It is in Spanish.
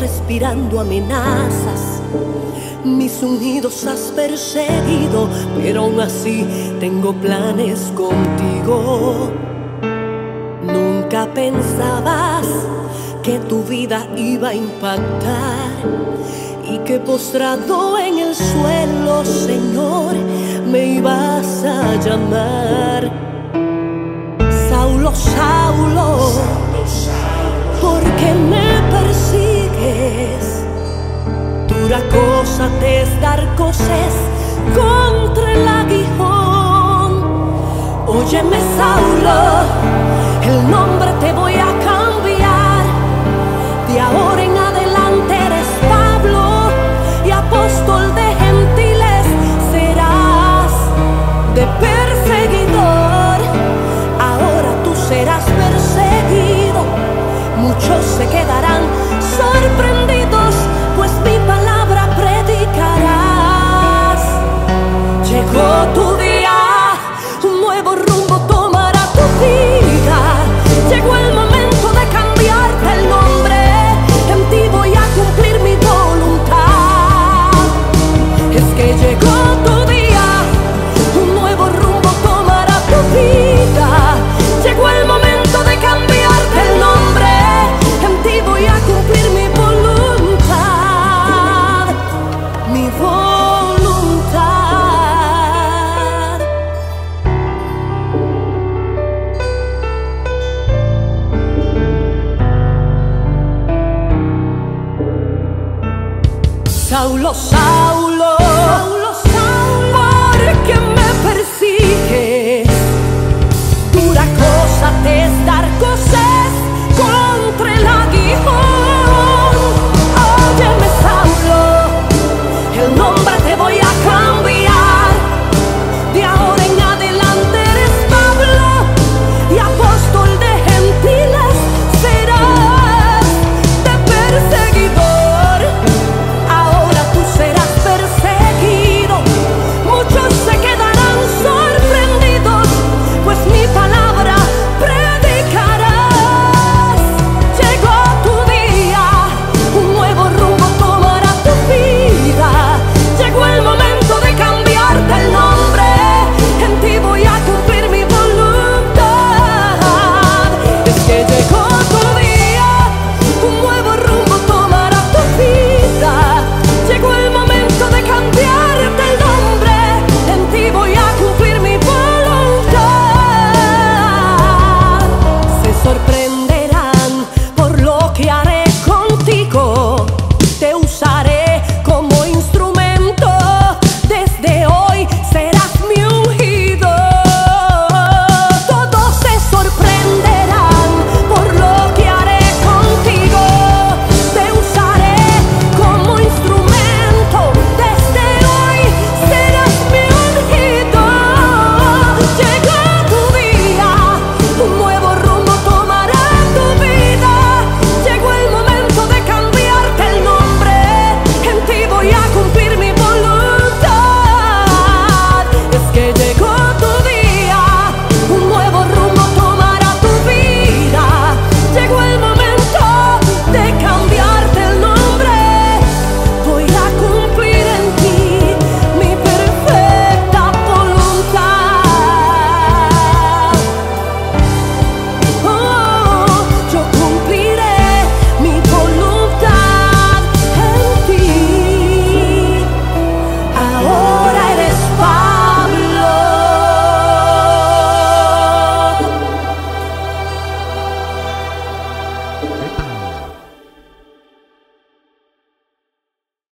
respirando amenazas. Mis ungidos has perseguido, pero aún así tengo planes contigo. Nunca pensabas que tu vida iba a impactar y que postrado en el suelo, Señor, me ibas a llamar. Saulo, Saulo, ¿por qué me persigues? Dura cosa te es dar cosas contra el aguijón. Óyeme, Saulo, el nombre te voy a cambiar. De ahora en adelante eres Pablo y apóstol de gentiles serás de Muchos se quedarán Saulo, Saulo, Saulo, Saulo, ¿por qué me persigues? Dura cosa te es dar